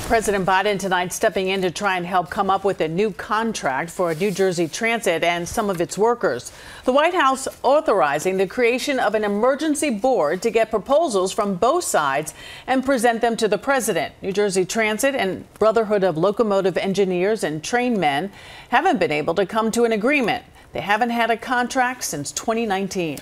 President Biden tonight stepping in to try and help come up with a new contract for New Jersey Transit and some of its workers. The White House authorizing the creation of an emergency board to get proposals from both sides and present them to the president. New Jersey Transit and Brotherhood of Locomotive Engineers and Trainmen haven't been able to come to an agreement. They haven't had a contract since 2019.